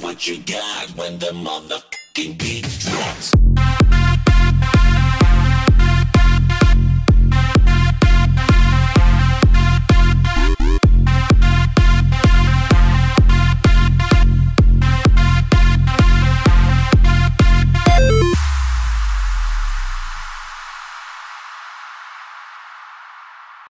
What you got when the motherfucking beat drops.